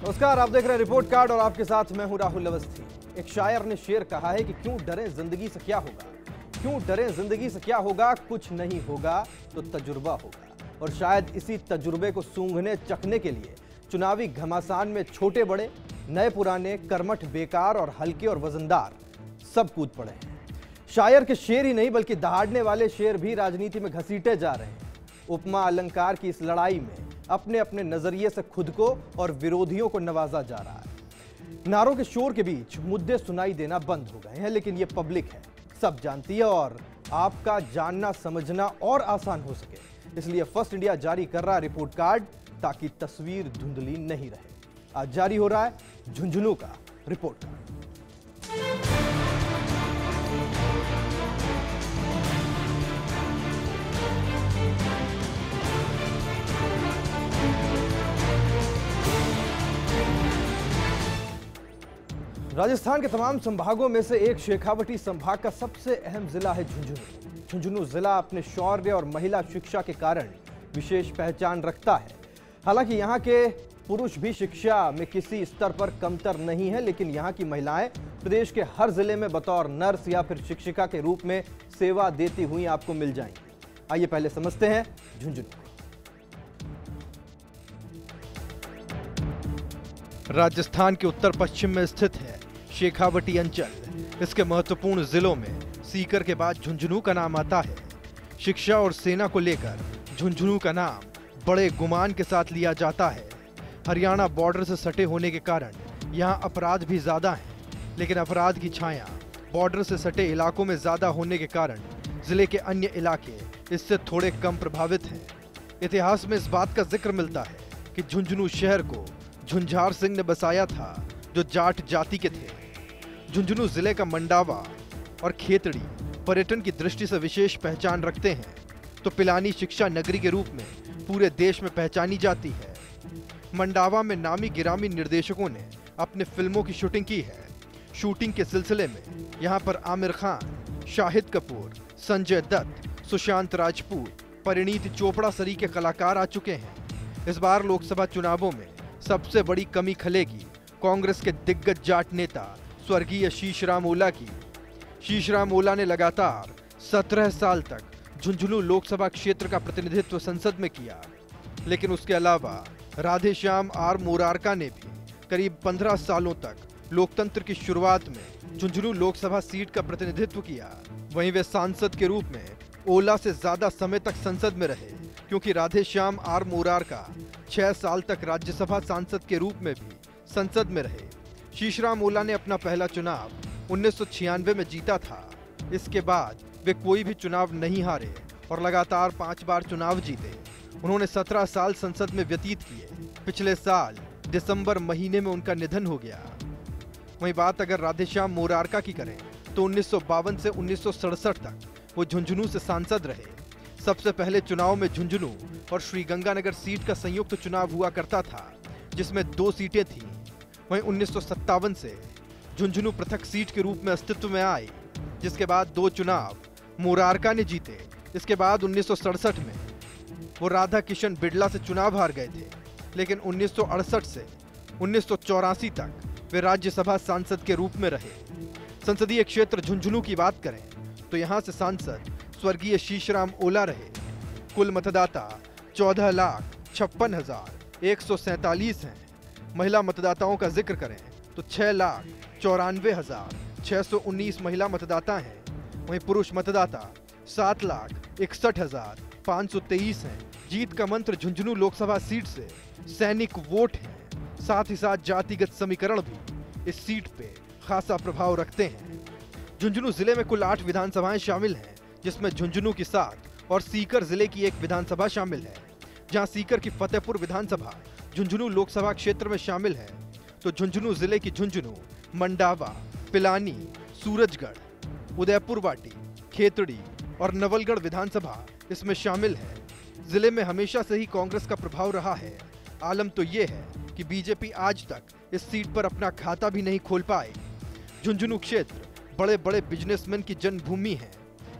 नमस्कार आप देख रहे हैं रिपोर्ट कार्ड और आपके साथ मैं हूँ राहुल अवस्थी। एक शायर ने शेर कहा है कि क्यों डरे ज़िंदगी से क्या होगा? क्यों डरे ज़िंदगी से क्या होगा? कुछ नहीं होगा तो तजुर्बा होगा। और शायद इसी तजुर्बे को सूंघने, चखने के लिए चुनावी घमासान में छोटे बड़े, नए पुराने, कर्मठ, बेकार और हल्के और वजनदार सब कूद पड़े हैं। शायर के शेर ही नहीं, बल्कि दहाड़ने वाले शेर भी राजनीति में घसीटे जा रहे हैं। उपमा अलंकार की इस लड़ाई में अपने अपने नज़रिए से खुद को और विरोधियों को नवाजा जा रहा है। नारों के शोर के बीच मुद्दे सुनाई देना बंद हो गए हैं, लेकिन ये पब्लिक है। सब जानती है और आपका जानना, समझना और आसान हो सके। इसलिए फ़र्स्ट इंडिया जारी कर रहा रिपोर्ट कार्ड ताकि तस्वीर धुंधली नहीं रहे। आज जारी हो रहा है झुंझुनू का रिपोर्ट। कार्ड राजस्थान के तमाम संभागों में से एक शेखावटी संभाग का सबसे अहम जिला है झुंझुनू। झुंझुनू जिला अपने शौर्य और महिला शिक्षा के कारण विशेष पहचान रखता है। हालाँकि यहाँ के पुरुष भी शिक्षा में किसी स्तर पर कमतर नहीं है, लेकिन यहाँ की महिलाएँ प्रदेश के हर ज़िले में बतौर नर्स या फिर शिक्षिका के रूप में सेवा देती हुई आपको मिल जाएँगी। आइए पहले समझते हैं झुंझुनू। राजस्थान के उत्तर पश्चिम में स्थित है। शेखावटी अंचल, इसके महत्वपूर्ण जिलों में सीकर के बाद झुंझुनू का नाम आता है। शिक्षा और सेना को लेकर झुंझुनू का नाम बड़े गुमान के साथ लिया जाता है। हरियाणा बॉर्डर से सटे होने के कारण यहाँ अपराध भी ज़्यादा हैं, लेकिन अपराध की छाया बॉर्डर से सटे इलाकों में ज़्यादा होने के कारण ज़िले के अन्य इलाके इससे थोड़े कम प्रभावित हैं। इतिहास में इस बात का ज़िक्र मिलता है कि झुंझुनू शहर को झुंझार सिंह ने बसाया था, जो जाट जाति के थे। झुंझुनू ज़िले का मंडावा और खेतड़ी पर्यटन की दृष्टि से विशेष पहचान रखते हैं। तो पिलानी शिक्षा नगरी के रूप में पूरे देश में पहचानी जाती है। मंडावा में नामी गिरामी निर्देशकों ने अपने फ़िल्मों की शूटिंग की है। शूटिंग के सिलसिले में यहाँ पर आमिर खान, शाहिद कपूर, संजय दत्त, सुशांत राजपूत, परिणीत चोपड़ा सरी के कलाकार आ चुके हैं। इस बार लोकसभा चुनावों में सबसे बड़ी कमी खलेगी कांग्रेस के दिग्गज जाट नेता स्वर्गीय शीशराम ओला की। शीशराम ओला ने लगातार सत्रह साल तक झुंझुनू लोकसभा क्षेत्र का प्रतिनिधित्व संसद में किया। लेकिन उसके अलावा राधेश्याम आर मोरारका ने भी करीब पंद्रह सालों तक लोकतंत्र की शुरुआत में झुंझुनू लोकसभा सीट का प्रतिनिधित्व किया। वहीं वे सांसद के रूप में ओला से ज़्यादा समय तक संसद में रहे, क्योंकि राधेश्याम आर मोरारका छह साल तक राज्यसभा सांसद के रूप में भी संसद में रहे। शीशराम ओला ने अपना पहला चुनाव उन्नीस सौ छियानवे में जीता था। इसके बाद वे कोई भी चुनाव नहीं हारे और लगातार पाँच बार चुनाव जीते। उन्होंने सत्रह साल संसद में व्यतीत किए। पिछले साल दिसंबर महीने में उनका निधन हो गया। वहीं बात अगर राधेश्याम मोरारका की करें तो उन्नीस सौ बावन से उन्नीस सौ सड़सठ तक वो झुंझुनू से सांसद रहे। सबसे पहले चुनाव में झुंझुनू और श्रीगंगानगर सीट का संयुक्त चुनाव हुआ करता था, जिसमें दो सीटें थीं। वहीं उन्नीस से झुंझुनू पृथक सीट के रूप में अस्तित्व में आई जिसके बाद दो चुनाव, मोरारका ने जीते। इसके बाद उन्नीस सौ सड़सठ में वो राधा किशन बिड़ला से चुनाव हार गए थे, लेकिन 1968 से उन्नीस सौ चौरासी तक वे राज्यसभा सांसद के रूप में रहे। संसदीय क्षेत्र झुंझुनू की बात करें तो यहाँ से सांसद स्वर्गीय शीशराम ओला रहे। कुल मतदाता चौदह लाख छप्पन हज़ार एक सौ सैतालीस हैं। महिला मतदाताओं का ज़िक्र करें तो छह लाख चौरानवे हज़ार छह सौ उन्नीस महिला मतदाता हैं। वहीं पुरुष मतदाता सात लाख इकसठ हज़ार पाँच सौ तेईस हैं। जीत का मंत्र झुंझुनू लोकसभा सीट से, सैनिक वोट है। साथ ही साथ जातिगत समीकरण भी इस सीट पे खासा प्रभाव रखते हैं। झुंझुनू ज़िले में कुल आठ विधानसभाएँ शामिल हैं, जिसमें झुंझुनू की सात और सीकर ज़िले की एक विधानसभा शामिल है, जहाँ सीकर की फतेहपुर विधानसभा झुंझुनू लोकसभा क्षेत्र में शामिल है। तो झुंझुनू ज़िले की झुंझुनू, मंडावा, पिलानी, सूरजगढ़, उदयपुर वाटी, खेतड़ी और नवलगढ़ विधानसभा इसमें शामिल है। ज़िले में हमेशा से ही कांग्रेस का प्रभाव रहा है। आलम तो ये है कि बीजेपी आज तक इस सीट पर अपना खाता भी नहीं खोल पाए। झुंझुनू क्षेत्र बड़े बड़े बिजनेसमैन की जन्मभूमि है।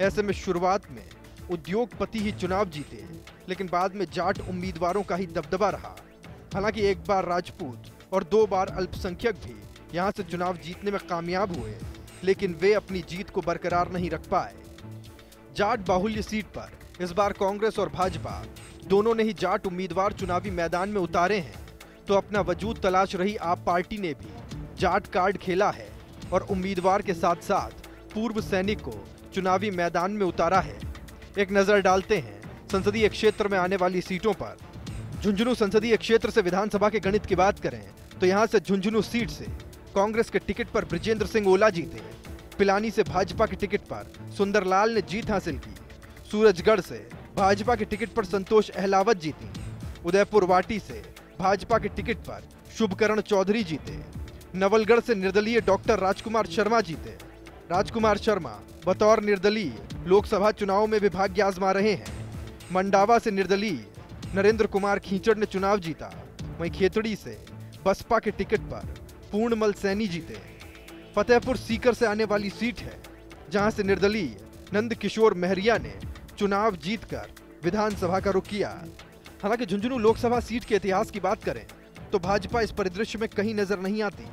ऐसे में शुरुआत में उद्योगपति ही चुनाव जीते, लेकिन बाद में जाट उम्मीदवारों का ही दबदबा रहा। हालाँकि एक बार राजपूत और दो बार अल्पसंख्यक भी यहाँ से चुनाव जीतने में कामयाब हुए, लेकिन वे अपनी जीत को बरकरार नहीं रख पाए। जाट बाहुल्य सीट पर इस बार कांग्रेस और भाजपा दोनों ने ही जाट उम्मीदवार चुनावी मैदान में उतारे हैं तो अपना वजूद तलाश रही आप पार्टी ने भी। जाट कार्ड खेला है और उम्मीदवार के साथ साथ पूर्व सैनिक को चुनावी मैदान में उतारा है। एक नज़र डालते हैं, संसदीय क्षेत्र में आने वाली सीटों पर। झुंझुनू संसदीय क्षेत्र से विधानसभा के गणित की बात करें तो यहाँ से झुंझुनू सीट से कांग्रेस के टिकट पर ब्रिजेंद्र सिंह ओला जीते। पिलानी से भाजपा के टिकट पर सुंदरलाल ने जीत हासिल की। सूरजगढ़ से भाजपा के टिकट पर संतोष अहलावत जीती। उदयपुर वाटी से भाजपा के टिकट पर शुभकरण चौधरी जीते। नवलगढ़ से निर्दलीय डॉक्टर राजकुमार शर्मा जीते। राजकुमार शर्मा बतौर निर्दलीय लोकसभा चुनाव में भी भाग्य आजमा रहे हैं। मंडावा से निर्दलीय नरेंद्र कुमार खींचड़ ने चुनाव जीता। वहीं खेतड़ी से बसपा के टिकट पर पूर्णमल सैनी जीते। फतेहपुर सीकर से आने वाली सीट है, जहाँ से निर्दलीय नंद किशोर महरिया ने चुनाव जीतकर विधानसभा का रुख किया। हालाँकि झुंझुनू लोकसभा सीट के इतिहास की बात करें तो भाजपा इस परिदृश्य में कहीं नज़र नहीं आती।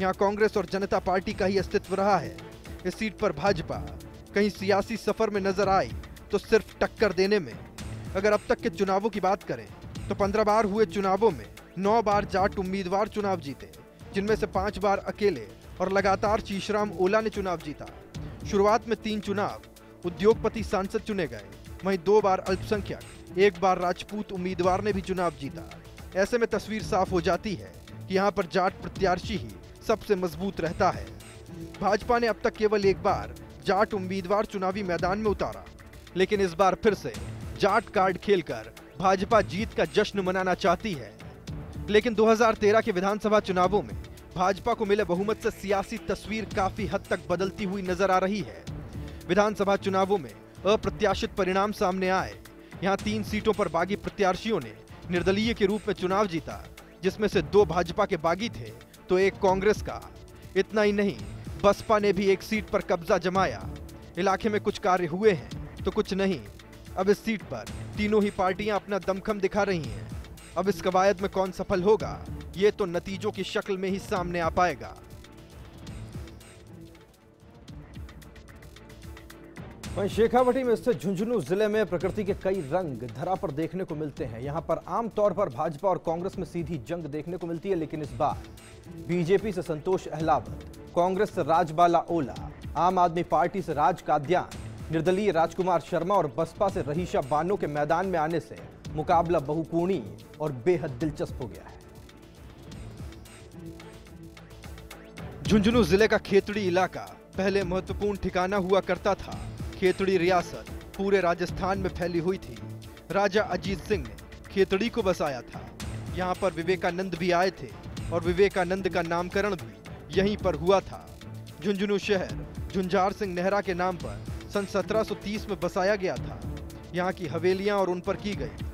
यहाँ कांग्रेस और जनता पार्टी का ही अस्तित्व रहा है। इस सीट पर भाजपा कहीं सियासी सफ़र में नज़र आई तो सिर्फ़ टक्कर देने में अगर अब तक के चुनावों की बात करें तो पंद्रह बार हुए चुनावों में नौ बार जाट उम्मीदवार चुनाव जीते, जिनमें से पाँच बार अकेले और लगातार शीशराम ओला ने चुनाव जीता। शुरुआत में तीन चुनाव उद्योगपति सांसद चुने गए, वहीं दो बार अल्पसंख्यक, एक बार राजपूत उम्मीदवार ने भी चुनाव जीता। ऐसे में तस्वीर साफ़ हो जाती है कि यहाँ पर जाट प्रत्याशी ही सबसे मज़बूत रहता है। भाजपा ने अब तक केवल एक बार जाट उम्मीदवार चुनावी मैदान में उतारा, लेकिन इस बार फिर से जाट कार्ड खेलकर भाजपा जीत का जश्न मनाना चाहती है। लेकिन 2013 के विधानसभा चुनावों में भाजपा को मिले बहुमत से सियासी तस्वीर काफ़ी हद तक बदलती हुई नज़र आ रही है। विधानसभा चुनावों में अप्रत्याशित परिणाम सामने आए। यहाँ तीन सीटों पर बागी प्रत्याशियों ने निर्दलीय के रूप में चुनाव जीता, जिसमें से दो भाजपा के बागी थे तो एक कांग्रेस का। इतना ही नहीं, बसपा ने भी एक सीट पर कब्जा जमाया। इलाके में कुछ कार्य हुए हैं तो कुछ नहीं अब इस सीट पर तीनों ही पार्टियाँ अपना दमखम दिखा रही हैं। अब इस कवायद में कौन सफल होगा, ये तो नतीजों की शक्ल में ही सामने आ पाएगा। शेखावटी में स्थित झुंझुनू ज़िले में प्रकृति के कई रंग धरा पर देखने को मिलते हैं। यहाँ पर आमतौर पर भाजपा और कांग्रेस में सीधी जंग देखने को मिलती है, लेकिन इस बार बीजेपी से संतोष अहलावत, कांग्रेस से राजबाला ओला, आम आदमी पार्टी से राज काद्यान निर्दलीय राजकुमार शर्मा और बसपा से रहीशा बानो के मैदान में आने से मुकाबला बहुकोणीय और बेहद दिलचस्प हो गया है। झुंझुनू ज़िले का खेतड़ी इलाका पहले महत्वपूर्ण ठिकाना हुआ करता था। खेतड़ी रियासत पूरे राजस्थान में फैली हुई थी। राजा अजीत सिंह ने खेतड़ी को बसाया था। यहाँ पर विवेकानंद भी आए थे और विवेकानंद का नामकरण भी यहीं पर हुआ था। झुंझुनू शहर झुंझार सिंह नेहरा के नाम पर सन 1730 में बसाया गया था। यहाँ की हवेलियाँ और उन पर की गई।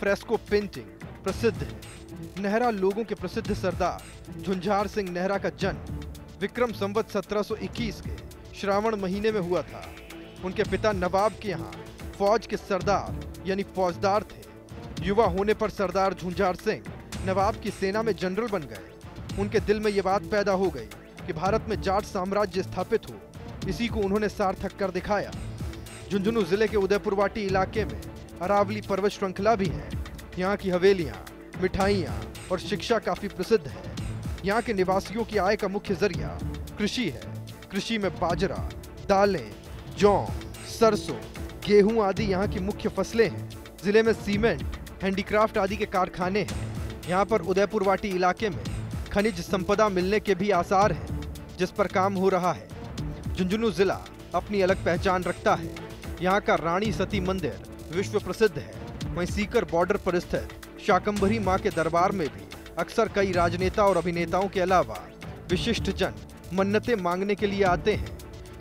फ्रेस्को पेंटिंग प्रसिद्ध है। नेहरा लोगों के प्रसिद्ध सरदार, झुंझार सिंह नेहरा का जन्म विक्रम संवत 1721 के श्रावण महीने में हुआ था। उनके पिता नवाब के यहाँ फौज के सरदार, यानी फौजदार थे। युवा होने पर सरदार झुंझार सिंह नवाब की सेना में जनरल बन गए। उनके दिल में ये बात पैदा हो गई कि भारत में जाट साम्राज्य स्थापित हो। इसी को उन्होंने सार्थक कर दिखाया। झुंझुनू ज़िले के उदयपुरवाटी इलाके में अरावली पर्वत श्रृंखला भी है। यहाँ की हवेलियाँ, मिठाइयाँ और शिक्षा काफ़ी प्रसिद्ध है। यहाँ के निवासियों की आय का मुख्य ज़रिया कृषि है। कृषि में बाजरा, दालें, जौ, सरसों, गेहूँ आदि यहाँ की मुख्य फ़सलें हैं। ज़िले में सीमेंट, हैंडीक्राफ्ट आदि के कारखाने हैं। यहाँ पर उदयपुर वाटी इलाके में खनिज संपदा मिलने के भी आसार हैं, जिस पर काम हो रहा है। झुंझुनू जिला अपनी अलग पहचान रखता है। यहाँ का रानी सती मंदिर विश्व प्रसिद्ध है। वहीं सीकर बॉर्डर पर स्थित शाकंभरी माँ के दरबार में भी अक्सर कई राजनेता और अभिनेताओं के अलावा विशिष्ट जन मन्नतें मांगने के लिए आते हैं।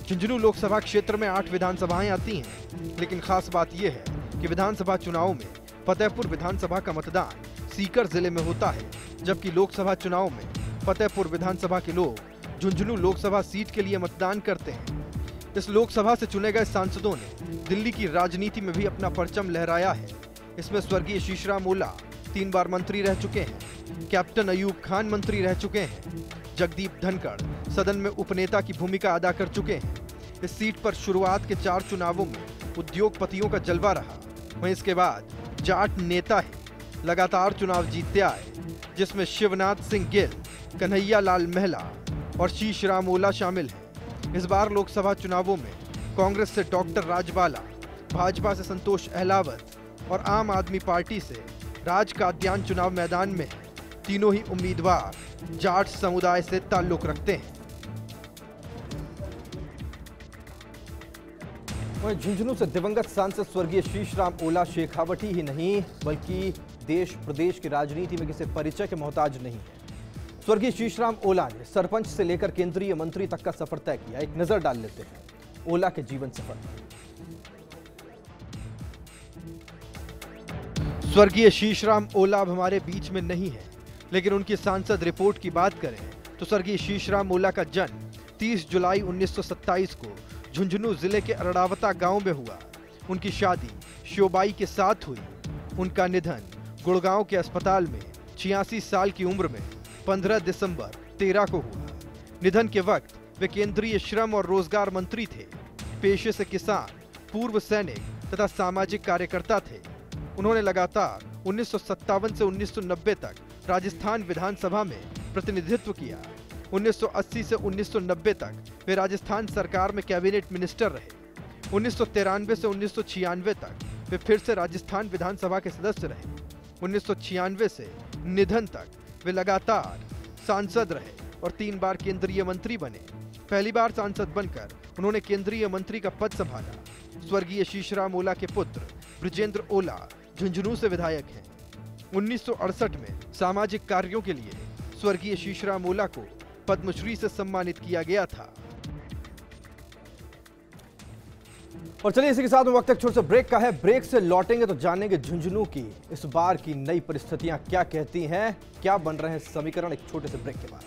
झुंझुनू लोकसभा क्षेत्र में आठ विधानसभाएँ आती हैं, लेकिन खास बात यह है कि विधानसभा चुनाव में फतेहपुर विधानसभा का मतदान सीकर ज़िले में होता है, जबकि लोकसभा चुनाव में फतेहपुर विधानसभा के लोग झुंझुनू लोकसभा सीट के लिए मतदान करते हैं। इस लोकसभा से चुने गए सांसदों ने दिल्ली की राजनीति में भी अपना परचम लहराया है। इसमें स्वर्गीय शीशराम ओला तीन बार मंत्री रह चुके हैं, कैप्टन अयूब खान मंत्री रह चुके हैं, जगदीप धनखड़ सदन में उपनेता की भूमिका अदा कर चुके हैं। इस सीट पर शुरुआत के चार चुनावों में उद्योगपतियों का जलवा रहा। वहीं इसके बाद जाट नेता ही, लगातार चुनाव जीतते आए, जिसमें शिवनाथ सिंह गिल कन्हैया लाल महला और शीश राम ओला शामिल हैं। इस बार लोकसभा चुनावों में कांग्रेस से डॉक्टर राजबाला, भाजपा से संतोष अहलावत और आम आदमी पार्टी से राज काद्यान चुनाव मैदान में तीनों ही उम्मीदवार जाट समुदाय से ताल्लुक रखते हैं। वहीं झुंझुनू से दिवंगत सांसद स्वर्गीय शीशराम ओला शेखावटी ही नहीं, बल्कि देश प्रदेश की राजनीति में किसी परिचय के मोहताज नहीं है। स्वर्गीय शीशराम ओला ने सरपंच से लेकर केंद्रीय मंत्री तक का सफ़र तय किया। एक नज़र डाल लेते हैं। ओला के जीवन सफ़र। स्वर्गीय शीशराम ओला अब हमारे बीच में नहीं है, लेकिन उनकी सांसद रिपोर्ट की बात करें तो स्वर्गीय शीशराम ओला का जन्म 30 जुलाई 1927 को झुंझुनू ज़िले के अरड़ावता गाँव में हुआ। उनकी शादी शोबाई के साथ हुई। उनका निधन गुड़गांव के अस्पताल में छियासी साल की उम्र में 15 दिसंबर 13 को हुआ। निधन के वक्त वे केंद्रीय श्रम और रोज़गार मंत्री थे। पेशे से किसान, पूर्व सैनिक तथा सामाजिक कार्यकर्ता थे। उन्होंने लगातार उन्नीस सौ सत्तावन से 1990 तक राजस्थान विधानसभा में प्रतिनिधित्व किया। 1980 से 1990 तक वे राजस्थान सरकार में कैबिनेट मिनिस्टर रहे। उन्नीस सौ तिरानवे से उन्नीस सौ छियानवे तक वे फिर से राजस्थान विधानसभा के सदस्य रहे। उन्नीस सौ छियानवे से निधन तक वे लगातार सांसद रहे और तीन बार केंद्रीय मंत्री बने। पहली बार सांसद बनकर उन्होंने केंद्रीय मंत्री का पद संभाला। स्वर्गीय शीशराम ओला के पुत्र ब्रजेंद्र ओला झुंझुनू से विधायक हैं। 1968 में सामाजिक कार्यों के लिए स्वर्गीय शीशराम ओला को पद्मश्री से सम्मानित किया गया था। और चलिए इसी के साथ वक्त एक छोटे से ब्रेक का है। ब्रेक से लौटेंगे तो जानेंगे झुंझुनू की इस बार की नई परिस्थितियाँ क्या कहती हैं, क्या बन रहे हैं समीकरण एक छोटे से ब्रेक के बाद।